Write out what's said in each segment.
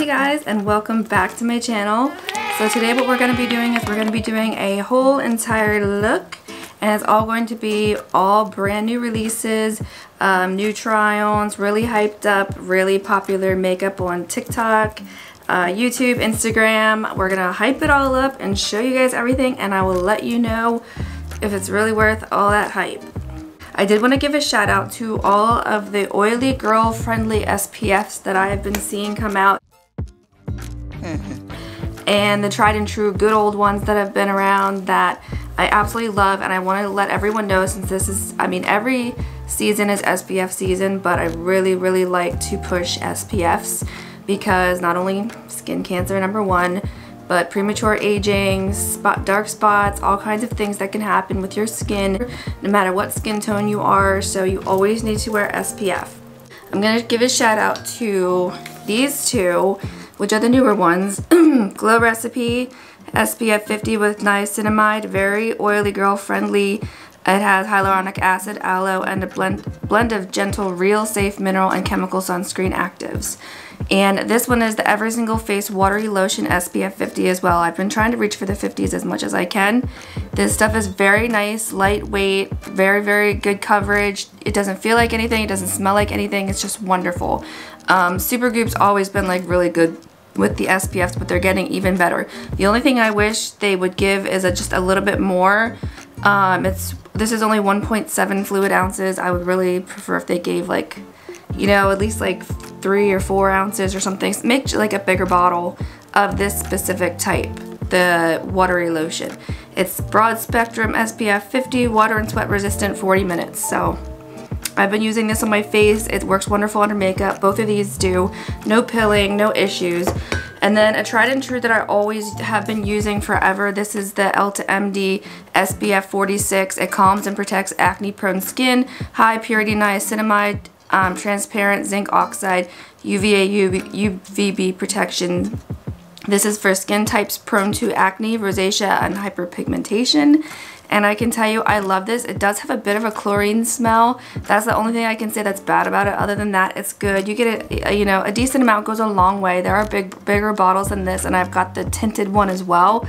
Hey guys and welcome back to my channel. So today what we're going to be doing is we're going to be doing a whole entire look and it's all going to be all brand new releases, um, new try-ons, really hyped up, really popular makeup on TikTok, uh, YouTube, Instagram. We're going to hype it all up and show you guys everything and I will let you know if it's really worth all that hype. I did want to give a shout out to all of the oily girl friendly SPFs that I have been seeing come out. And the tried and true good old ones that have been around that I absolutely love and I want to let everyone know since this is, I mean every season is SPF season but I really really like to push SPFs because not only skin cancer number one but premature aging, spot, dark spots, all kinds of things that can happen with your skin, no matter what skin tone you are, so you always need to wear SPF. I'm going to give a shout out to these two, which are the newer ones. Glow Recipe SPF 50 with niacinamide, very oily girl friendly. It has hyaluronic acid, aloe, and a blend, blend of gentle, real, safe mineral and chemical sunscreen actives. And this one is the Every Single Face Watery Lotion SPF 50 as well. I've been trying to reach for the 50s as much as I can. This stuff is very nice, lightweight, very, very good coverage. It doesn't feel like anything. It doesn't smell like anything. It's just wonderful. Um, Supergoop's always been like really good with the SPFs, but they're getting even better. The only thing I wish they would give is a, just a little bit more. Um, it's This is only 1.7 fluid ounces. I would really prefer if they gave like, you know, at least like three or four ounces or something. Make like a bigger bottle of this specific type, the watery lotion. It's broad spectrum SPF 50, water and sweat resistant 40 minutes. So I've been using this on my face. It works wonderful under makeup. Both of these do. No pilling, no issues. And then a tried and true that I always have been using forever. This is the Elta MD SPF 46. It calms and protects acne prone skin. High purity niacinamide um, transparent zinc oxide UVA UVB protection. This is for skin types prone to acne, rosacea, and hyperpigmentation. And I can tell you, I love this. It does have a bit of a chlorine smell. That's the only thing I can say that's bad about it. Other than that, it's good. You get a, you know, a decent amount goes a long way. There are big, bigger bottles than this, and I've got the tinted one as well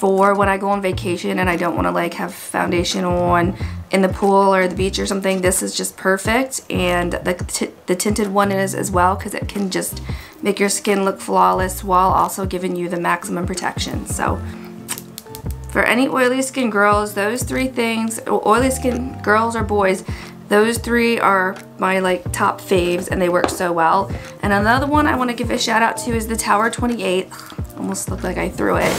for when I go on vacation and I don't want to like have foundation on in the pool or the beach or something. This is just perfect and the, the tinted one is as well because it can just make your skin look flawless while also giving you the maximum protection. So for any oily skin girls, those three things, oily skin girls or boys, those three are my like top faves and they work so well. And another one I want to give a shout out to is the Tower 28. Almost looked like I threw it.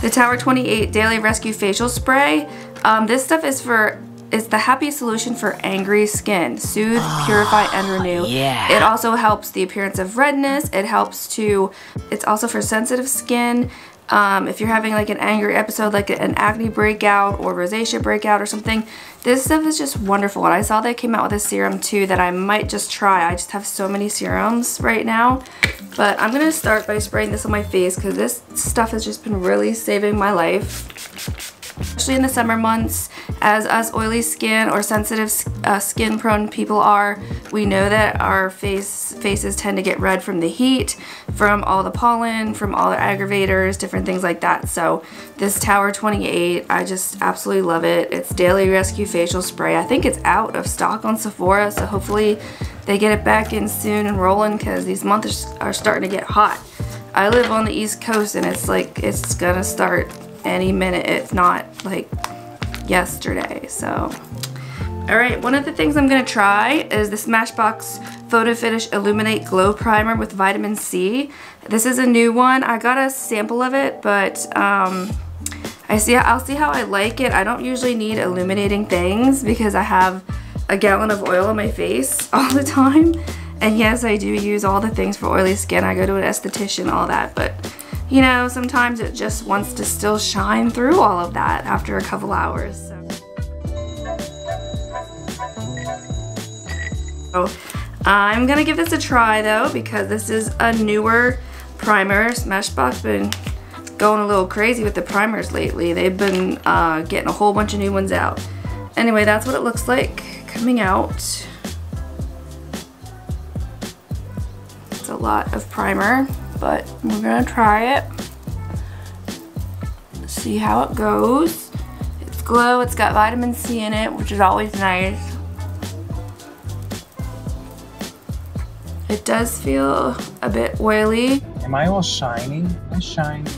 The Tower 28 Daily Rescue Facial Spray. Um, this stuff is for it's the happy solution for angry skin. Soothe, oh, purify, and renew. Yeah. It also helps the appearance of redness. It helps to, it's also for sensitive skin. Um, if you're having like an angry episode, like an acne breakout or rosacea breakout or something, this stuff is just wonderful. And I saw they came out with a serum too that I might just try. I just have so many serums right now. But I'm going to start by spraying this on my face because this stuff has just been really saving my life especially in the summer months as us oily skin or sensitive uh, skin prone people are we know that our face faces tend to get red from the heat from all the pollen from all the aggravators different things like that. So this tower 28 I just absolutely love it. It's daily rescue facial spray. I think it's out of stock on Sephora so hopefully they get it back in soon and rolling because these months are starting to get hot. I live on the east coast and it's like it's gonna start any minute, if not like yesterday. So, all right, one of the things I'm gonna try is the Smashbox Photo Finish Illuminate Glow Primer with vitamin C. This is a new one. I got a sample of it, but um, I see, I'll see how I like it. I don't usually need illuminating things because I have a gallon of oil on my face all the time. And yes, I do use all the things for oily skin. I go to an esthetician, all that, but you know, sometimes it just wants to still shine through all of that after a couple hours. So, I'm gonna give this a try though because this is a newer primer. Smashbox been going a little crazy with the primers lately. They've been uh, getting a whole bunch of new ones out. Anyway, that's what it looks like coming out. It's a lot of primer but we're gonna try it. See how it goes. It's glow, it's got vitamin C in it, which is always nice. It does feel a bit oily. Am I all shiny? I'm shiny.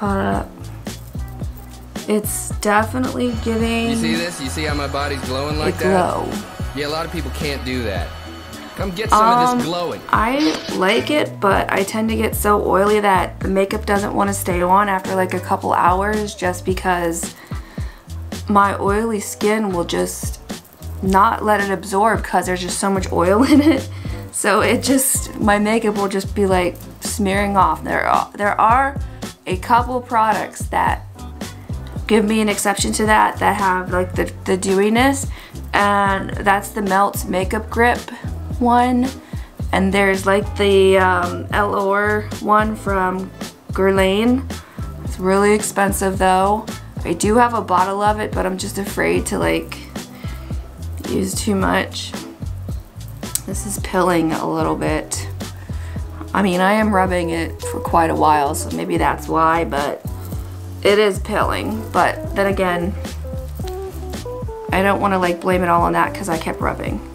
But it's definitely giving You see this? You see how my body's glowing a like glow. that? Yeah, a lot of people can't do that. Come get some Um, of this glowing. I like it, but I tend to get so oily that the makeup doesn't want to stay on after like a couple hours just because my oily skin will just not let it absorb because there's just so much oil in it. So it just, my makeup will just be like smearing off. There are, there are a couple products that give me an exception to that that have like the, the dewiness and that's the Milk Makeup Grip one and there's like the um, L'Or one from Guerlain. It's really expensive though. I do have a bottle of it but I'm just afraid to like use too much. This is pilling a little bit. I mean I am rubbing it for quite a while so maybe that's why but it is pilling, but then again, I don't want to like blame it all on that because I kept rubbing.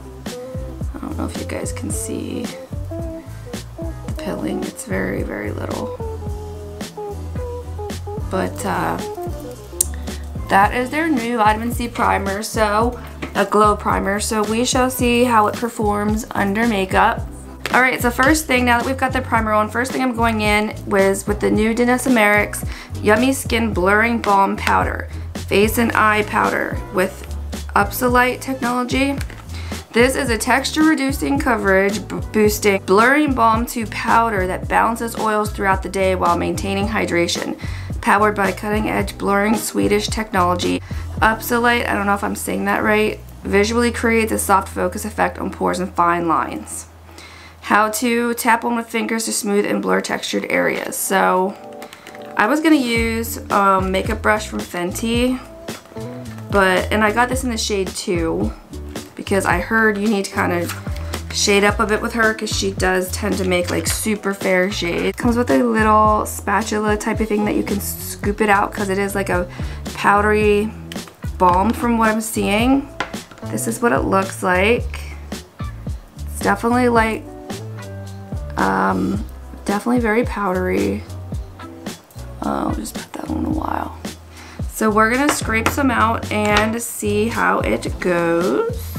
Don't know if you guys can see the pilling. It's very, very little. But uh, that is their new vitamin C primer, so a glow primer. So we shall see how it performs under makeup. All right, so first thing, now that we've got the primer on, first thing I'm going in was with the new Myricks Yummy Skin Blurring Balm Powder, Face and Eye Powder with Upsolite technology. This is a texture reducing coverage boosting blurring balm to powder that balances oils throughout the day while maintaining hydration. Powered by cutting edge blurring Swedish technology. Upsolite, I don't know if I'm saying that right, visually creates a soft focus effect on pores and fine lines. How to tap on with fingers to smooth and blur textured areas. So I was gonna use um, makeup brush from Fenty, but, and I got this in the shade 2 because I heard you need to kind of shade up a bit with her because she does tend to make like super fair shade. Comes with a little spatula type of thing that you can scoop it out because it is like a powdery balm from what I'm seeing. This is what it looks like. It's definitely like, um, definitely very powdery. I'll just put that on a while. So we're gonna scrape some out and see how it goes.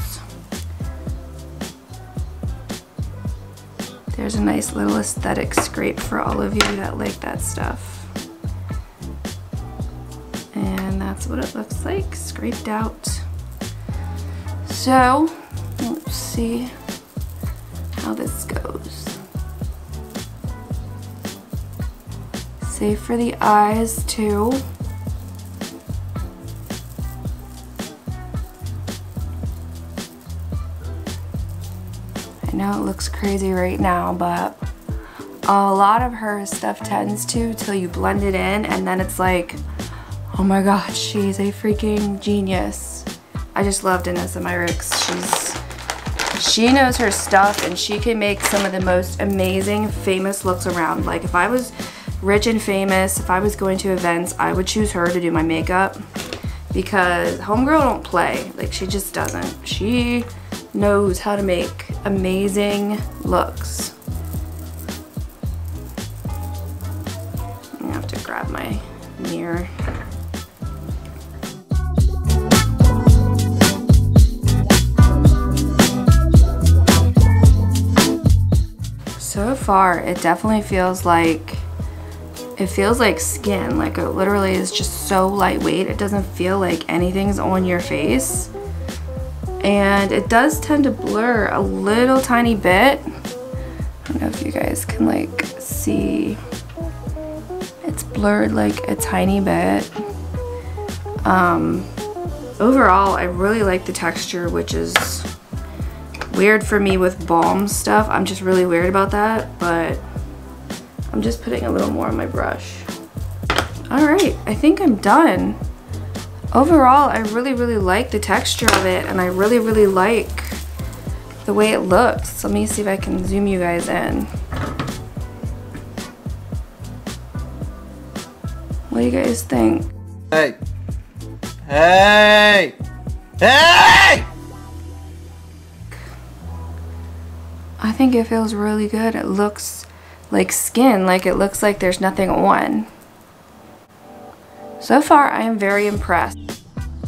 There's a nice little aesthetic scrape for all of you that like that stuff. And that's what it looks like, scraped out. So, let's see how this goes. Save for the eyes too. Know it looks crazy right now, but a lot of her stuff tends to till you blend it in and then it's like, oh my god, she's a freaking genius. I just love Danessa Myricks. She's, she knows her stuff and she can make some of the most amazing famous looks around. Like if I was rich and famous, if I was going to events, I would choose her to do my makeup because homegirl don't play. Like she just doesn't. She knows how to make amazing looks. I have to grab my mirror. So far, it definitely feels like it feels like skin like it literally is just so lightweight it doesn't feel like anything's on your face and it does tend to blur a little tiny bit I don't know if you guys can like see it's blurred like a tiny bit um, overall I really like the texture which is weird for me with balm stuff I'm just really weird about that but I'm just putting a little more on my brush. All right, I think I'm done. Overall, I really, really like the texture of it and I really, really like the way it looks. Let me see if I can zoom you guys in. What do you guys think? Hey. Hey. Hey! I think it feels really good. It looks like skin, like it looks like there's nothing on. So far, I am very impressed.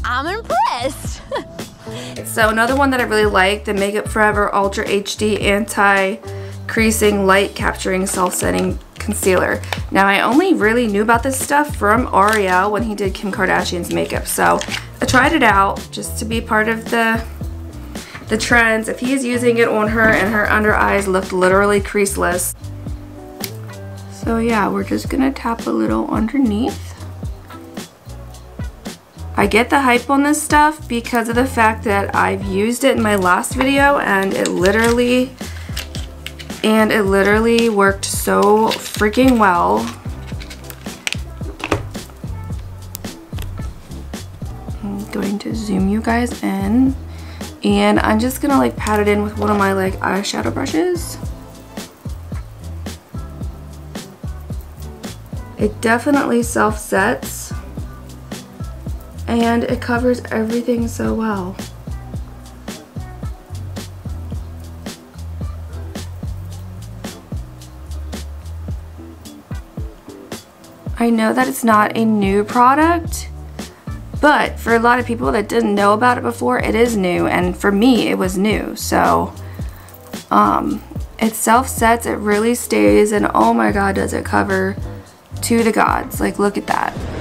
I'm impressed. so another one that I really like, the Makeup Forever Ultra HD Anti-Creasing Light Capturing Self-Setting Concealer. Now, I only really knew about this stuff from L'Oreal when he did Kim Kardashian's makeup. So I tried it out just to be part of the the trends. If he's using it on her and her under eyes looked literally creaseless. So yeah, we're just gonna tap a little underneath. I get the hype on this stuff because of the fact that I've used it in my last video and it literally and it literally worked so freaking well. I'm going to zoom you guys in and I'm just gonna like pat it in with one of my like eyeshadow brushes. It definitely self-sets and it covers everything so well. I know that it's not a new product, but for a lot of people that didn't know about it before, it is new. And for me, it was new. So um, it self-sets, it really stays, and oh my god, does it cover to the gods. Like, look at that.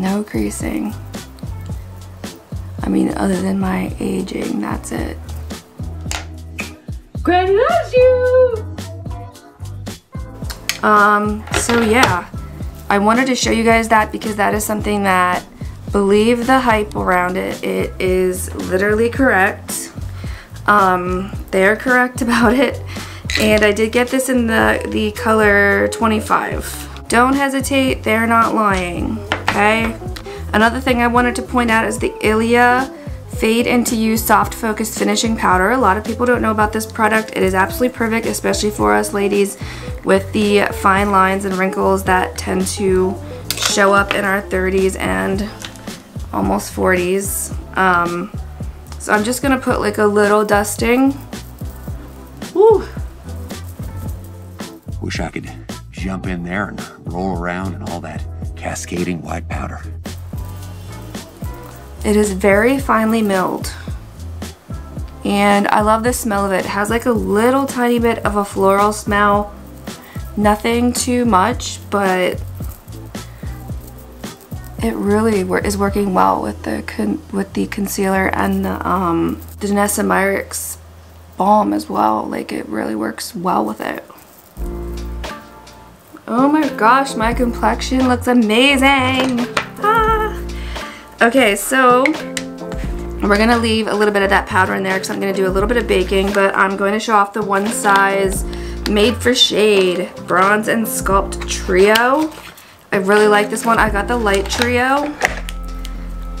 No creasing. I mean, other than my aging, that's it. Granny loves you! Um, so yeah. I wanted to show you guys that because that is something that, believe the hype around it, it is literally correct. Um, they're correct about it. And I did get this in the, the color 25. Don't hesitate, they're not lying, okay? Another thing I wanted to point out is the Ilia Fade Into You Soft Focus Finishing Powder. A lot of people don't know about this product. It is absolutely perfect, especially for us ladies with the fine lines and wrinkles that tend to show up in our 30s and almost 40s. Um, so I'm just going to put like a little dusting. Woo! Wish I could jump in there and roll around and all that cascading white powder. It is very finely milled. And I love the smell of it. It has like a little tiny bit of a floral smell. Nothing too much, but it really is working well with the with the concealer and the um, the Danessa Myricks balm as well. Like it really works well with it. Oh my gosh, my complexion looks amazing. Ah. Okay, so we're gonna leave a little bit of that powder in there because I'm gonna do a little bit of baking, but I'm going to show off the one size Made for Shade Bronze and Sculpt Trio. I really like this one. I got the light trio.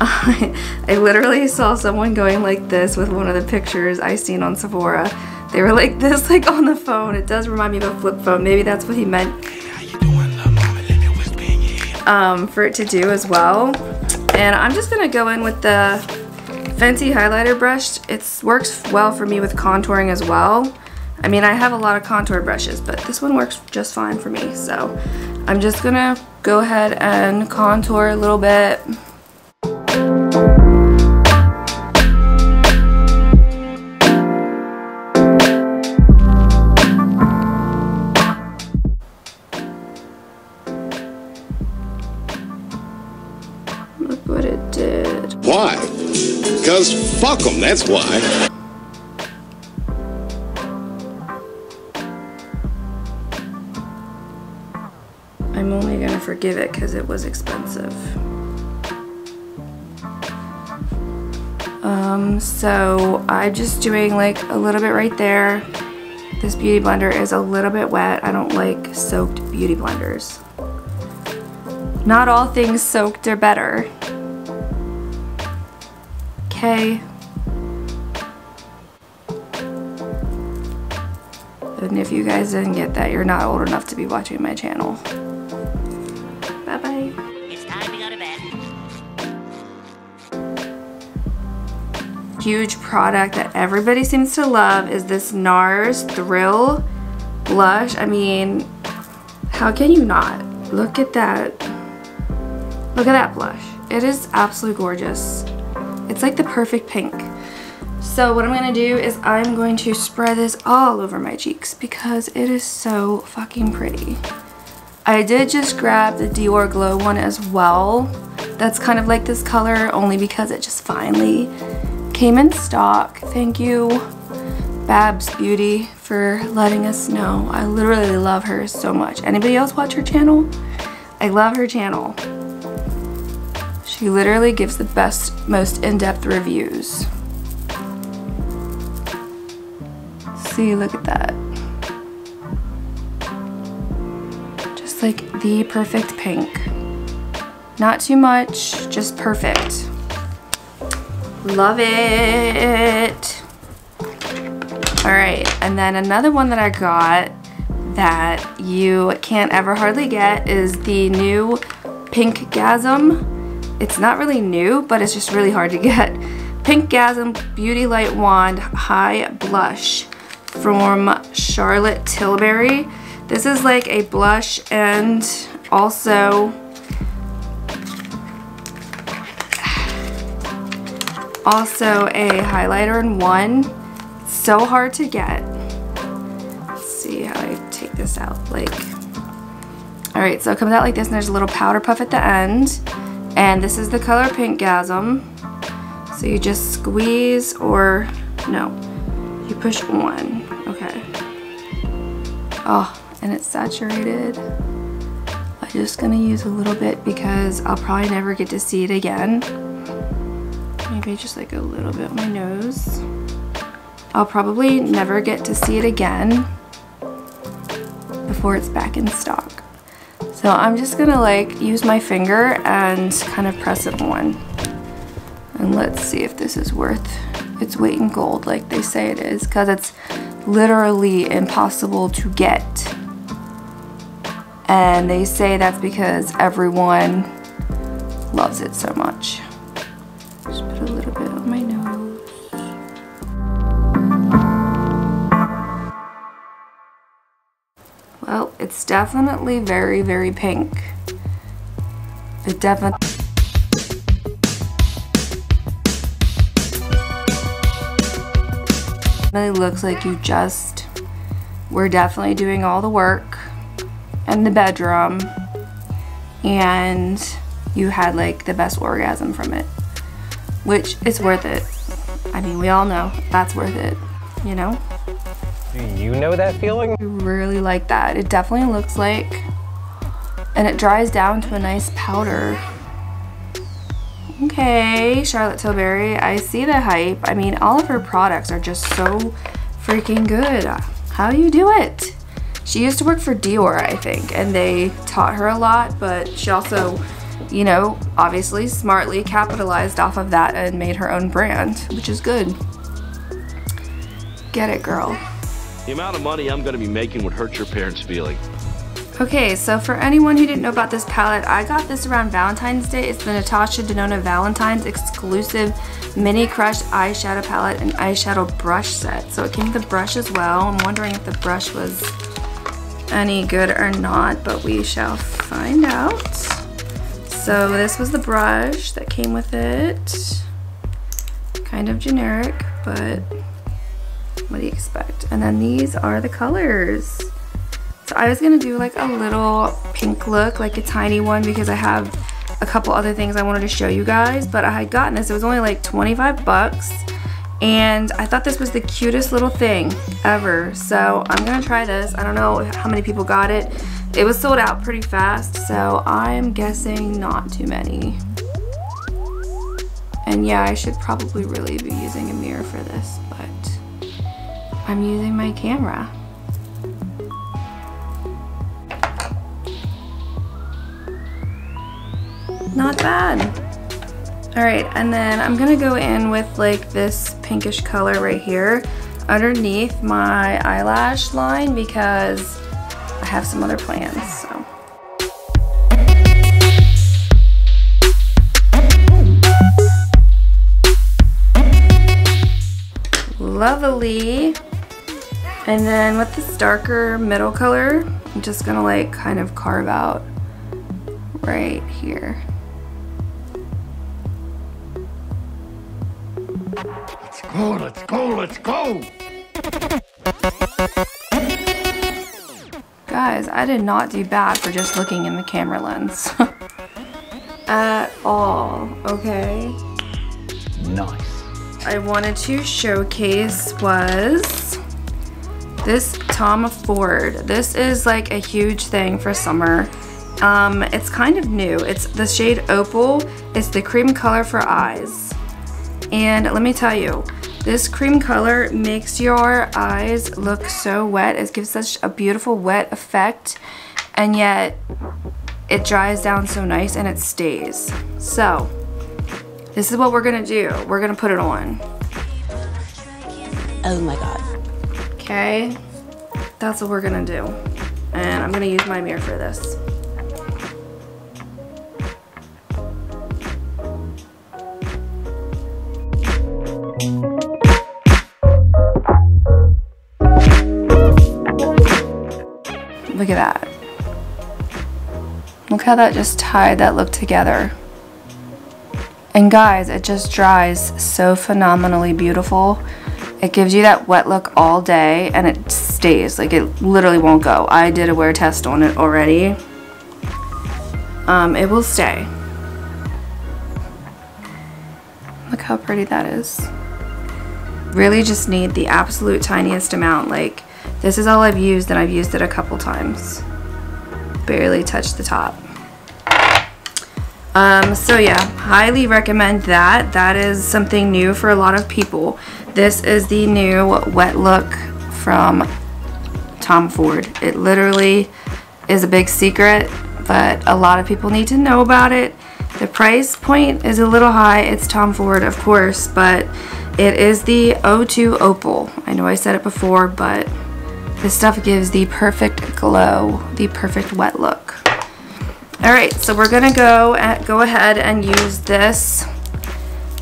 I literally saw someone going like this with one of the pictures I seen on Sephora. They were like this like on the phone. It does remind me of a flip phone. Maybe that's what he meant um, for it to do as well. And I'm just going to go in with the Fenty highlighter brush. It works well for me with contouring as well. I mean, I have a lot of contour brushes, but this one works just fine for me. So I'm just going to go ahead and contour a little bit. That's why. I'm only to forgive it because it was expensive. Um, so I'm just doing like a little bit right there. This beauty blender is a little bit wet. I don't like soaked beauty blenders. Not all things soaked are better. okay. And if you guys didn't get that, you're not old enough to be watching my channel. Bye-bye. It's time to go to bed. Huge product that everybody seems to love is this NARS Thrill blush. I mean, how can you not? Look at that. Look at that blush. It is absolutely gorgeous. It's like the perfect pink. So what I'm going to do is I'm going to spread this all over my cheeks because it is so fucking pretty. I did just grab the Dior Glow one as well. That's kind of like this color only because it just finally came in stock. Thank you Babs Beauty for letting us know. I literally love her so much. Anybody else watch her channel? I love her channel. She literally gives the best, most in-depth reviews. See, look at that. Just like the perfect pink. Not too much, just perfect. Love it. All right, and then another one that I got that you can't ever hardly get is the new Pink Gasm. It's not really new, but it's just really hard to get. Pink Gasm Beauty Light Wand High Blush from Charlotte Tilbury. This is like a blush and also also a highlighter in one. so hard to get. Let's see how I take this out. Like, all right, so it comes out like this and there's a little powder puff at the end. And this is the color Pink Gasm. So you just squeeze or, no, you push one, okay. Oh, and it's saturated. I'm just gonna use a little bit because I'll probably never get to see it again. Maybe just like a little bit on my nose. I'll probably never get to see it again before it's back in stock. So I'm just gonna like use my finger and kind of press it on. And let's see if this is worth its weight in gold like they say it is because it's literally impossible to get. And they say that's because everyone loves it so much. Just put a little bit on my nose. Well, it's definitely very, very pink. It definitely... Really looks like you just were definitely doing all the work in the bedroom and you had like the best orgasm from it which is worth it I mean we all know that's worth it you know Do you know that feeling? I really like that. It definitely looks like, and it dries down to a nice powder. Okay, Charlotte Tilbury, I see the hype. I mean, all of her products are just so freaking good. How do you do it? She used to work for Dior, I think, and they taught her a lot, but she also, you know, obviously smartly capitalized off of that and made her own brand, which is good. Get it, girl. The amount of money I'm to be making would hurt your parents' feeling. Okay, so for anyone who didn't know about this palette, I got this around Valentine's Day. It's the Natasha Denona Valentine's exclusive mini crush eyeshadow palette and eyeshadow brush set. So it came with a brush as well. I'm wondering if the brush was any good or not, but we shall find out. So this was the brush that came with it. Kind of generic, but what do you expect? And then these are the colors. So I was gonna do like a little pink look, like a tiny one because I have a couple other things I wanted to show you guys, but I had gotten this, it was only like 25 bucks and I thought this was the cutest little thing ever. So I'm gonna try this. I don't know how many people got it. It was sold out pretty fast, so I'm guessing not too many. And yeah, I should probably really be using a mirror for this, but I'm using my camera. Not bad. Alright, and then I'm gonna go in with like this pinkish color right here underneath my eyelash line because I have some other plans, so. Lovely. And then with this darker middle color, I'm just gonna like kind of carve out right here. Go, let's go, let's go! Guys, I did not do bad for just looking in the camera lens. At all, okay? Nice. I wanted to showcase was this Tom Ford. This is like a huge thing for summer. Um, it's kind of new. It's the shade Opal. It's the cream color for eyes. And let me tell you, this cream color makes your eyes look so wet. It gives such a beautiful wet effect and yet it dries down so nice and it stays. So, this is what we're gonna do. We're gonna put it on. Oh my god. Okay, that's what we're gonna do. And I'm gonna use my mirror for this. Look at that. Look how that just tied that look together. And guys, it just dries so phenomenally beautiful. It gives you that wet look all day and it stays. Like it literally won't go. I did a wear test on it already. Um, it will stay. Look how pretty that is. Really just need the absolute tiniest amount. Like this is all I've used and I've used it a couple times. Barely touched the top. Um, so yeah, highly recommend that. That is something new for a lot of people. This is the new wet look from Tom Ford. It literally is a big secret, but a lot of people need to know about it. The price point is a little high. It's Tom Ford, of course, but it is the O2 Opal. I know I said it before, but this stuff gives the perfect glow, the perfect wet look. All right, so we're gonna go at, go ahead and use this.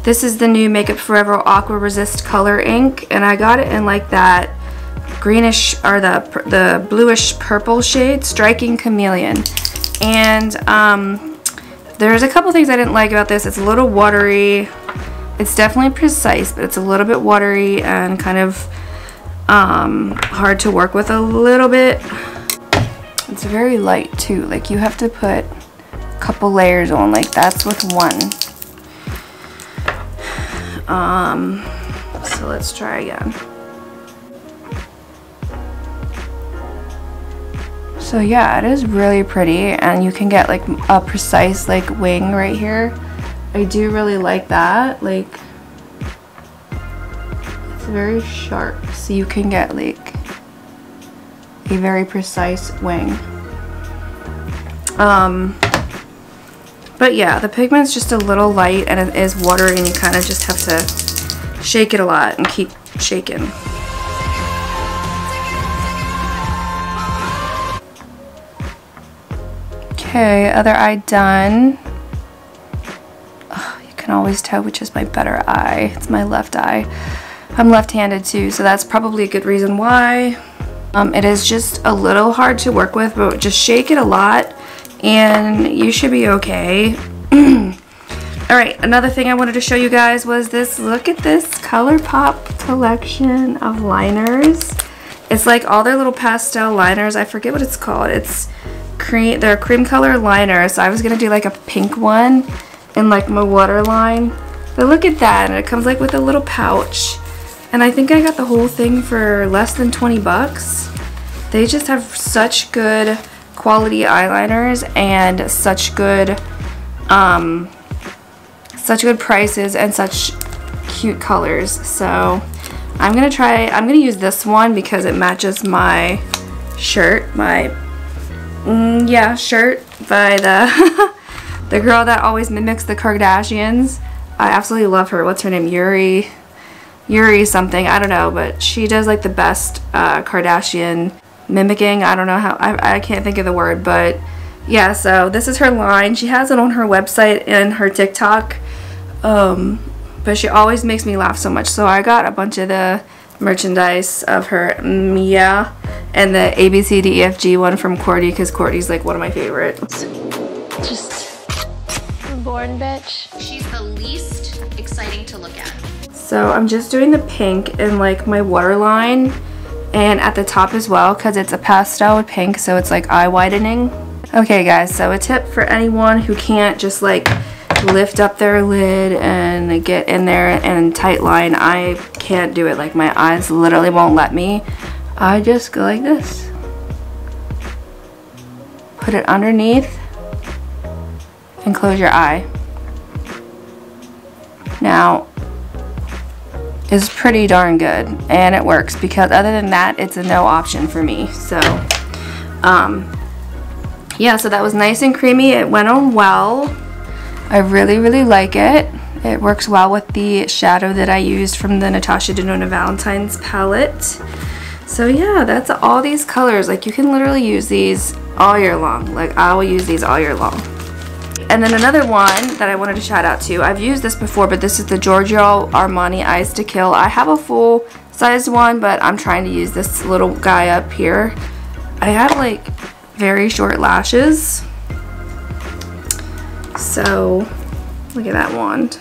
This is the new Makeup Forever Aqua Resist Color Ink, and I got it in like that greenish or the the bluish purple shade, Striking Chameleon. And um, there's a couple things I didn't like about this. It's a little watery. It's definitely precise, but it's a little bit watery and kind of um, hard to work with a little bit. It's very light too. Like you have to put a couple layers on. Like that's with one. Um, so let's try again. So yeah, it is really pretty and you can get like a precise like wing right here. I do really like that. Like very sharp so you can get like a very precise wing. Um, but yeah, the pigment's just a little light and it is watery and you kind of just have to shake it a lot and keep shaking. Okay, other eye done. You can always tell which is my better eye. It's my left eye. I'm left-handed too, so that's probably a good reason why. Um, it is just a little hard to work with, but just shake it a lot and you should be okay. Alright, another thing I wanted to show you guys was this. Look at this ColourPop collection of liners. It's like all their little pastel liners. I forget what it's called. It's cream, they're cream color liners. So I was to do like a pink one in like my waterline. But look at that. And it comes like with a little pouch. And I think I got the whole thing for less than 20 bucks. They just have such good quality eyeliners and such good um, such good prices and such cute colors. So I'm gonna try, I'm gonna use this one because it matches my shirt, my, mm, yeah, shirt by the, the girl that always mimics the Kardashians. I absolutely love her. What's her name? Yuri. Yuri something. I don't know, but she does like the best uh, Kardashian mimicking. I don't know how. I, I can't think of the word, but yeah. So this is her line. She has it on her website and her TikTok. Um, but she always makes me laugh so much. So I got a bunch of the merchandise of her Mia and the ABCDEFG one from Cordy because Cordy's like one of my favorites. Just born bitch. She's the least exciting to look at. So I'm just doing the pink in like my waterline and at the top as well because it's a pastel with pink so it's like eye widening. Okay guys, so a tip for anyone who can't just like lift up their lid and get in there and tight line. I can't do it. Like my eyes literally won't let me. I just go like this. Put it underneath and close your eye. Now, it's pretty darn good and it works because other than that, it's a no option for me. So, um, yeah, so that was nice and creamy. It went on well. I really, really like it. It works well with the shadow that I used from the Natasha Denona Valentine's palette. So yeah, that's all these colors. Like you can literally use these all year long. Like I will use these all year long. And then another one that I wanted to shout out to, I've used this before, but this is the Giorgio Armani Eyes to Kill. I have a full size one, but I'm trying to use this little guy up here. I have like very short lashes. So, look at that wand.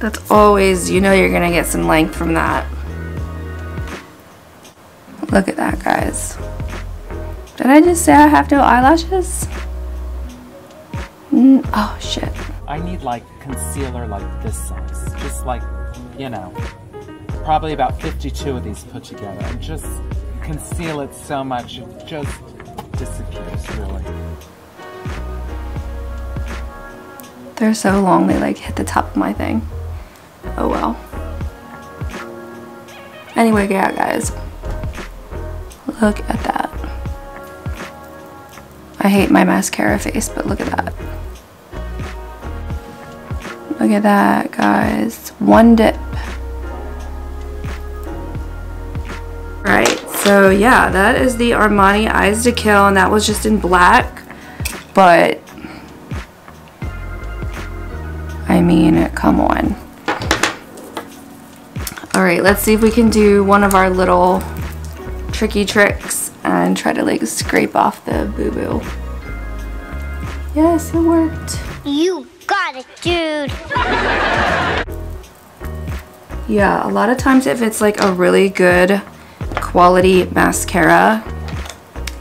That's always, you know you're gonna get some length from that. Look at that, guys. Did I just say I have no eyelashes? Mm, oh, shit. I need like concealer like this size. Just like, you know, probably about 52 of these put together. And just conceal it so much, it just disappears, really. They're so long they like hit the top of my thing. Oh well. Anyway, yeah guys. Look at that. I hate my mascara face, but look at that. Look at that, guys. One dip. Right, so yeah, that is the Armani Eyes to Kill, and that was just in black. But I mean, come on. Alright, let's see if we can do one of our little tricky tricks and try to like scrape off the boo-boo. Yes, it worked. You got it, dude. Yeah, a lot of times if it's like a really good quality mascara,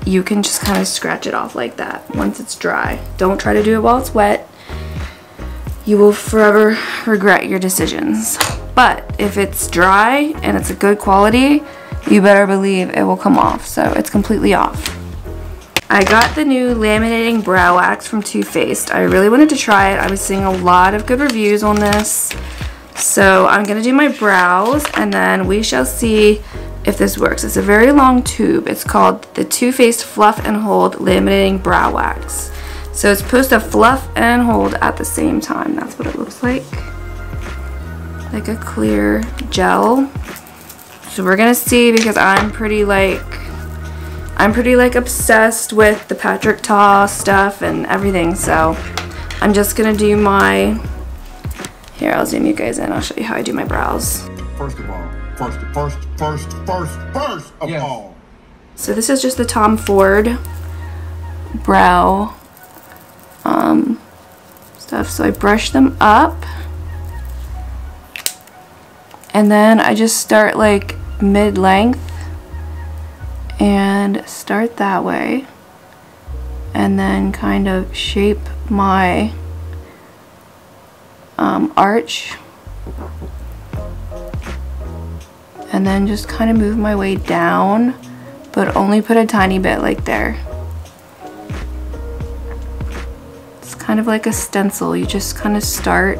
you can just kind of scratch it off like that once it's dry. Don't try to do it while it's wet you will forever regret your decisions. But if it's dry and it's a good quality, you better believe it will come off. So it's completely off. I got the new laminating brow wax from Too Faced. I really wanted to try it. I was seeing a lot of good reviews on this. So I'm going to do my brows and then we shall see if this works. It's a very long tube. It's called the Too Faced Fluff and Hold Laminating Brow Wax. So it's supposed to fluff and hold at the same time. That's what it looks like. Like a clear gel. So we're gonna see because I'm pretty like, I'm pretty like obsessed with the Patrick Ta stuff and everything. So I'm just gonna do my, here I'll zoom you guys in. I'll show you how I do my brows. First of all, first, first, first, first, first of yes. all. So this is just the Tom Ford brow um, stuff. So I brush them up. And then I just start like mid-length and start that way. And then kind of shape my um, arch. And then just kind of move my way down, but only put a tiny bit like there. It's kind of like a stencil. You just kind of start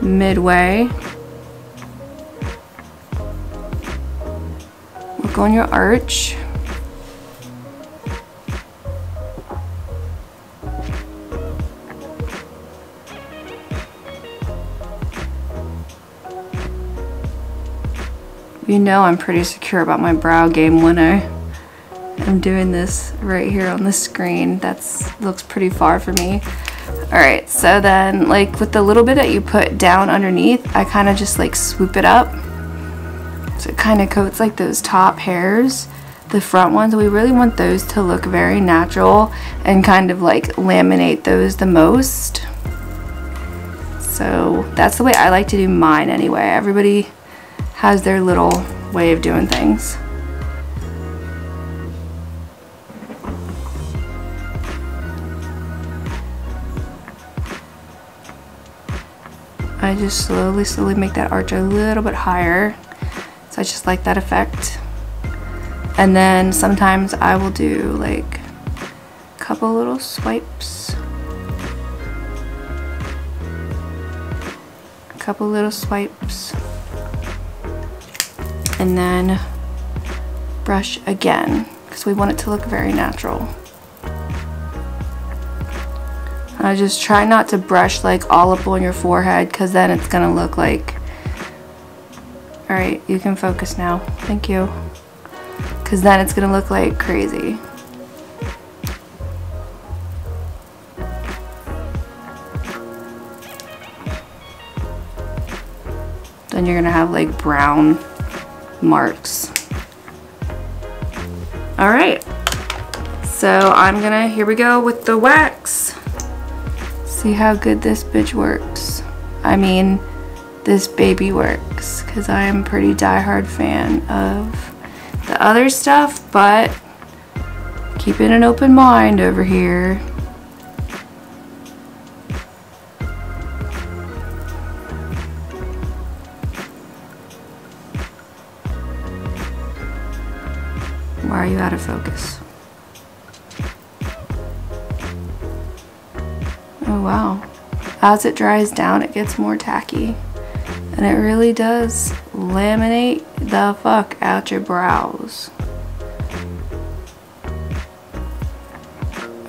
midway. Go on your arch. You know I'm pretty secure about my brow game when I am doing this right here on the screen. That's looks pretty far for me. All right, so then like with the little bit that you put down underneath, I kind of just like swoop it up. Kind of coats like those top hairs, the front ones. We really want those to look very natural and kind of like laminate those the most. So that's the way I like to do mine anyway. Everybody has their little way of doing things. I just slowly, slowly make that arch a little bit higher. So I just like that effect. And then sometimes I will do like a couple little swipes. A couple little swipes. And then brush again because we want it to look very natural. I just try not to brush like all up on your forehead because then it's gonna look like alright you can focus now. Thank you. Because then it's gonna look like crazy. Then you're gonna have like brown marks. Alright so I'm gonna here we go with the wax. See how good this bitch works. I mean, this baby works because I am a pretty diehard fan of the other stuff, but keeping an open mind over here. Why are you out of focus? Oh wow. As it dries down, it gets more tacky. And it really does laminate the fuck out your brows.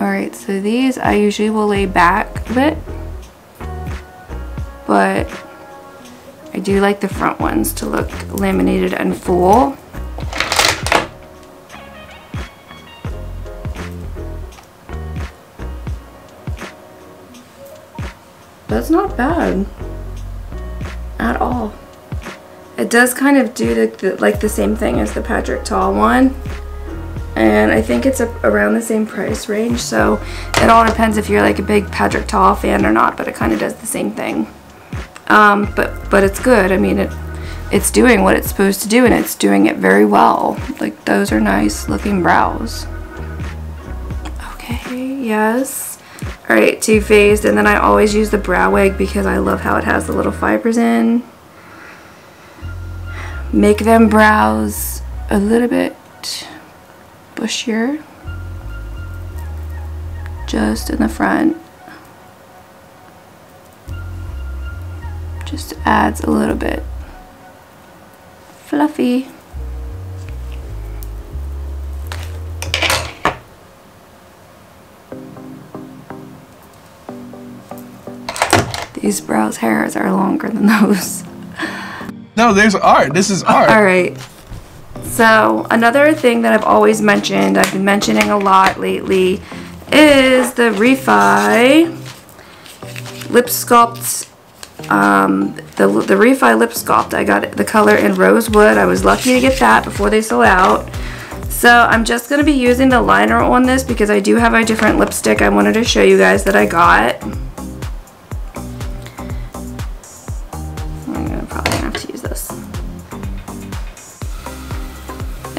Alright, so these I usually will lay back a bit. But I do like the front ones to look laminated and full. That's not bad at all. It does kind of do the, the, like the same thing as the Patrick Tall one. And I think it's a, around the same price range. So it all depends if you're like a big Patrick Tall fan or not. But it kind of does the same thing. Um, but, but it's good. I mean, it it's doing what it's supposed to do. And it's doing it very well. Like those are nice looking brows. Okay, yes. Alright, Too Faced, and then I always use the brow wig because I love how it has the little fibers in. Make them brows a little bit bushier. Just in the front. Just adds a little bit fluffy. These brows hairs are longer than those. No, there's art. This is art. All right. So another thing that I've always mentioned, I've been mentioning a lot lately, is the Refy Lip Sculpt. Um, the, the Refy Lip Sculpt. I got the color in Rosewood. I was lucky to get that before they sold out. So I'm just going to be using the liner on this because I do have a different lipstick I wanted to show you guys that I got.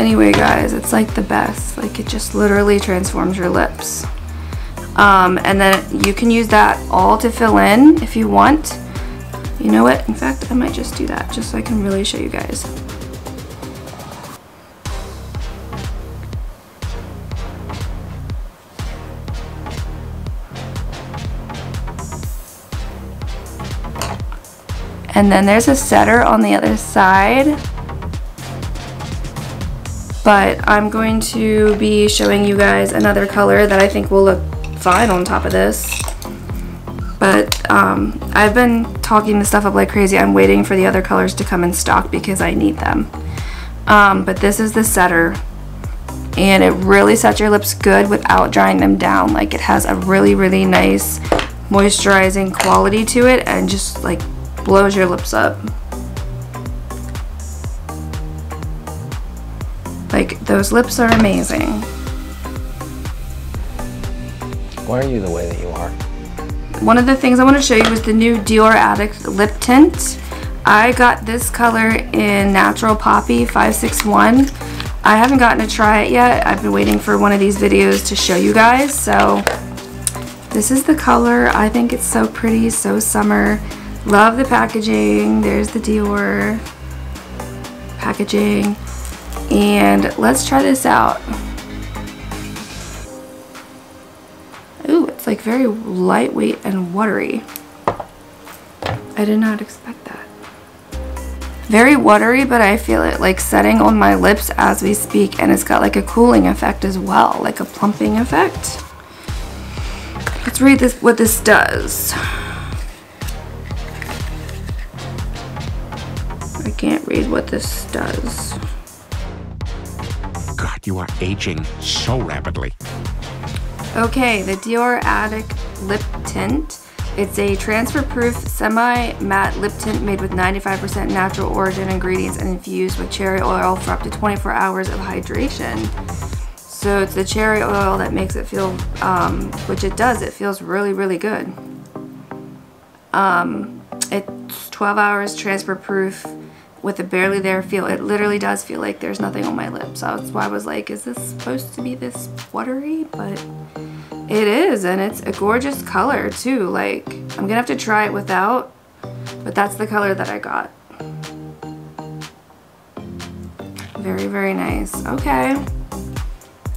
Anyway guys, it's like the best. Like it just literally transforms your lips. Um, and then you can use that all to fill in if you want. You know what? In fact, I might just do that just so I can really show you guys. And then there's a setter on the other side but I'm going to be showing you guys another color that I think will look fine on top of this. But um, I've been talking this stuff up like crazy. I'm waiting for the other colors to come in stock because I need them. Um, but this is the setter. And it really sets your lips good without drying them down. Like it has a really, really nice moisturizing quality to it and just like blows your lips up. Those lips are amazing. Why are you the way that you are? One of the things I want to show you is the new Dior Addict lip tint. I got this color in Natural Poppy 561. I haven't gotten to try it yet. I've been waiting for one of these videos to show you guys. So this is the color. I think it's so pretty, so summer. Love the packaging. There's the Dior packaging. And let's try this out. Ooh, it's like very lightweight and watery. I did not expect that. Very watery, but I feel it like setting on my lips as we speak, and it's got like a cooling effect as well, like a plumping effect. Let's read this what this does. I can't read what this does. You are aging so rapidly. Okay, the Dior Addict Lip Tint. It's a transfer-proof semi-matte lip tint made with 95% natural origin ingredients and infused with cherry oil for up to 24 hours of hydration. So it's the cherry oil that makes it feel, um, which it does, it feels really, really good. Um, it's 12 hours transfer proof with a barely there feel. It literally does feel like there's nothing on my lips. So that's why I was like, is this supposed to be this watery? But it is, and it's a gorgeous color too. Like, I'm gonna have to try it without, but that's the color that I got. Very, very nice. Okay.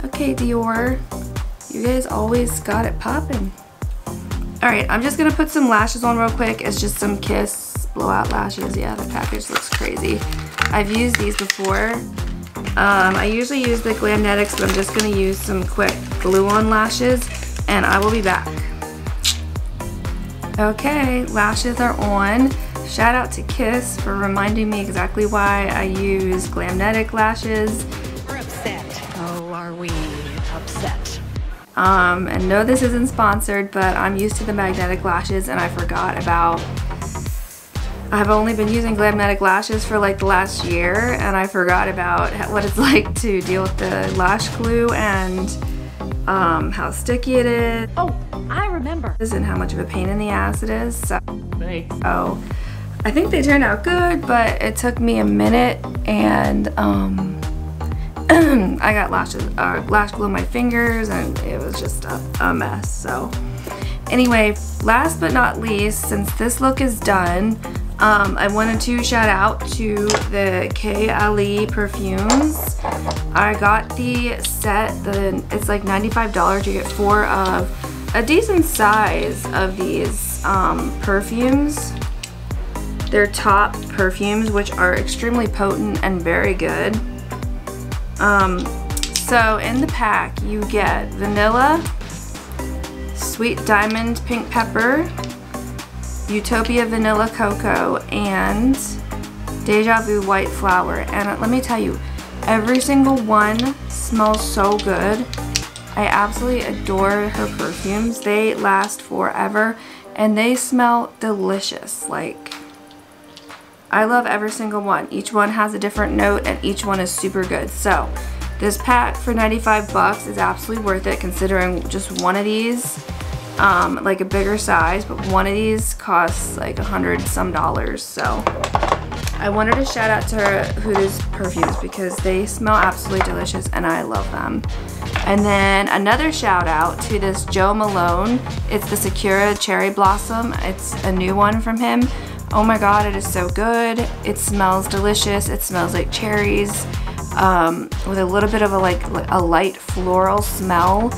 Okay, Dior. You guys always got it popping. Alright, I'm just gonna put some lashes on real quick. It's just some Kiss blowout lashes. Yeah, the package looks crazy. I've used these before. Um, I usually use the Glamnetics, but I'm just gonna use some quick glue-on lashes, and I will be back. Okay, lashes are on. Shout out to Kiss for reminding me exactly why I use Glamnetic lashes. We're upset. Oh, are we upset? Um, and no, this isn't sponsored, but I'm used to the magnetic lashes and I forgot about I've only been using Glamnetic lashes for like the last year and I forgot about what it's like to deal with the lash glue and um, how sticky it is. Oh, I remember. And how much of a pain in the ass it is. So, so I think they turned out good, but it took me a minute and um, I got lashes, uh, lash glue on my fingers and it was just a, a mess. So anyway, last but not least, since this look is done, um, I wanted to shout out to the Kayali perfumes. I got the set, the it's like $95. You get four of a decent size of these um, perfumes. They're top perfumes, which are extremely potent and very good. Um, so in the pack, you get vanilla, sweet diamond pink pepper, Utopia Vanilla Cocoa, and Deja Vu White Flower. And let me tell you, every single one smells so good. I absolutely adore her perfumes. They last forever and they smell delicious. Like, I love every single one. Each one has a different note and each one is super good. So, this pack for 95 bucks is absolutely worth it considering just one of these um, like a bigger size, but one of these costs like a hundred some dollars. So I wanted to shout out to her perfumes because they smell absolutely delicious and I love them. And then another shout out to this Jo Malone. It's the Sakura Cherry Blossom. It's a new one from him. Oh my god, it is so good. It smells delicious. It smells like cherries um, with a little bit of a like a light floral smell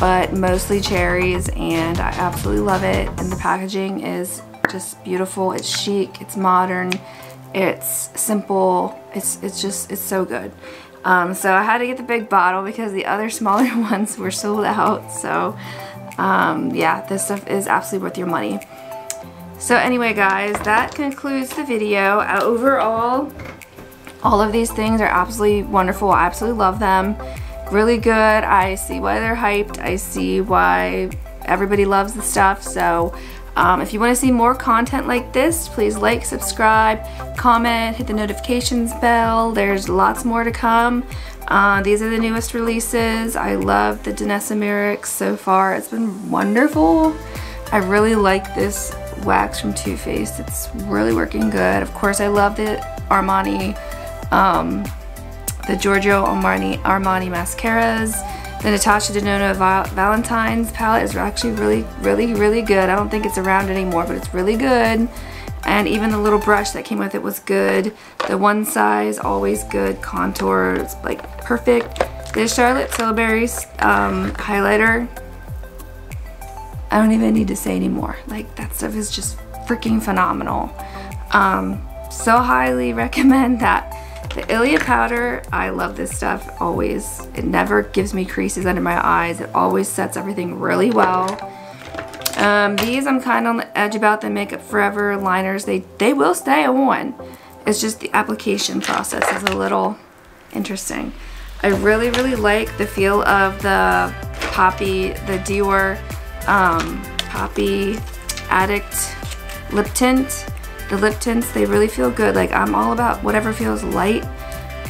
but mostly cherries and I absolutely love it. And the packaging is just beautiful. It's chic it's modern it's simple it's it's just it's so good. Um, so I had to get the big bottle because the other smaller ones were sold out. So um, yeah this stuff is absolutely worth your money. So anyway guys that concludes the video. Uh, overall All of these things are absolutely wonderful. I absolutely love them. Really good. I see why they're hyped. I see why everybody loves the stuff. So um, if you want to see more content like this, please like, subscribe, comment, hit the notifications bell. There's lots more to come. Uh, these are the newest releases. I love the Danessa Myricks so far. It's been wonderful. I really like this wax from Too Faced. It's really working good. Of course, I love the Armani, um, the Giorgio Armani, Armani mascaras. The Natasha Denona Val Valentine's palette is actually really, really, really good. I don't think it's around anymore, but it's really good. And even the little brush that came with it was good. The one size, always good. Contour, it's like perfect. This Charlotte Tilbury um, highlighter, I don't even need to say anymore. Like that stuff is just freaking phenomenal. Um, so highly recommend that. The Ilia powder, I love this stuff always. It never gives me creases under my eyes. It always sets everything really well. Um, these I'm kind of on the edge about the Makeup Forever liners. They, they will stay on. It's just the application process is a little interesting. I really, really like the feel of the Poppy, the Dior um, Poppy Addict lip tint. The lip tints, they really feel good. Like I'm all about whatever feels light,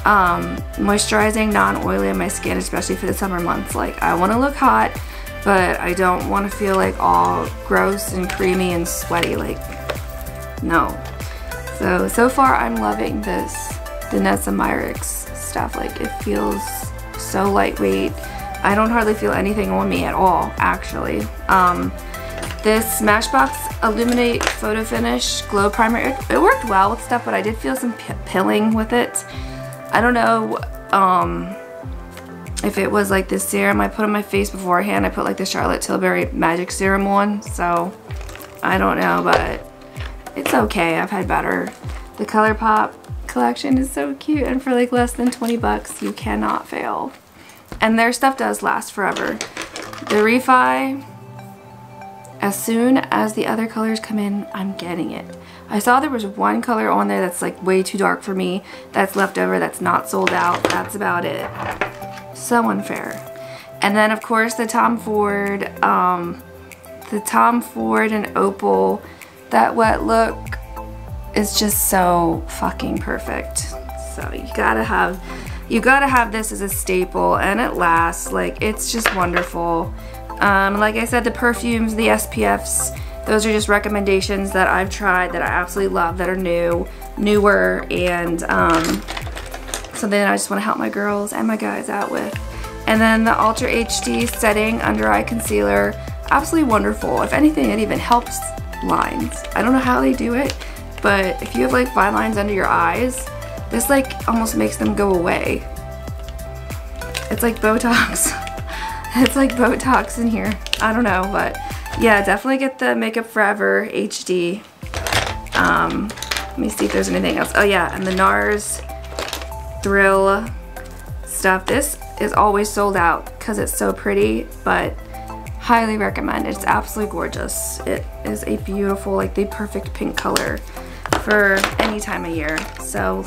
um, moisturizing, non-oily on my skin, especially for the summer months. Like I want to look hot, but I don't want to feel like all gross and creamy and sweaty. Like, no. So, so far I'm loving this Danessa Myricks stuff. Like it feels so lightweight. I don't hardly feel anything on me at all, actually. Um, this Smashbox Illuminate Photo Finish Glow Primer, it, it worked well with stuff, but I did feel some pilling with it. I don't know um, if it was like this serum I put on my face beforehand. I put like the Charlotte Tilbury Magic Serum on, so I don't know, but it's okay. I've had better. The ColourPop collection is so cute, and for like less than 20 bucks, you cannot fail. And their stuff does last forever. The Refy, as soon as the other colors come in, I'm getting it. I saw there was one color on there that's like way too dark for me. That's left over, that's not sold out. That's about it. So unfair. And then of course the Tom Ford, um, the Tom Ford and Opal, that wet look is just so fucking perfect. So you gotta have, you gotta have this as a staple and it lasts. Like it's just wonderful. Um, like I said, the perfumes, the SPFs, those are just recommendations that I've tried that I absolutely love that are new, newer, and um, something that I just want to help my girls and my guys out with. And then the Ultra HD Setting Under Eye Concealer, absolutely wonderful. If anything, it even helps lines. I don't know how they do it, but if you have like fine lines under your eyes, this like almost makes them go away. It's like Botox. It's like Botox in here. I don't know, but yeah, definitely get the Makeup Forever HD. Um, let me see if there's anything else. Oh yeah, and the NARS Thrill stuff. This is always sold out because it's so pretty, but highly recommend. It's absolutely gorgeous. It is a beautiful, like the perfect pink color for any time of year. So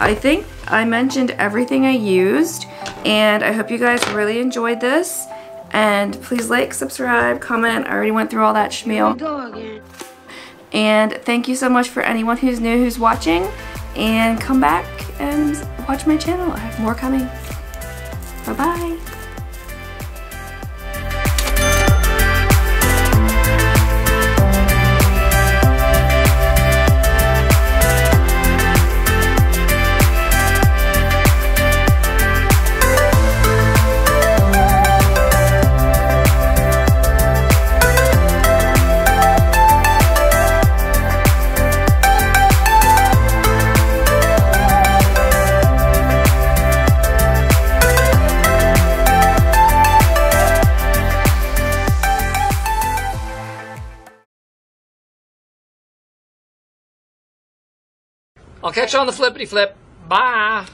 I think I mentioned everything I used and I hope you guys really enjoyed this and please like, subscribe, comment. I already went through all that schmeal. And thank you so much for anyone who's new who's watching and come back and watch my channel. I have more coming. Bye-bye. I'll catch you on the flippity flip. Bye.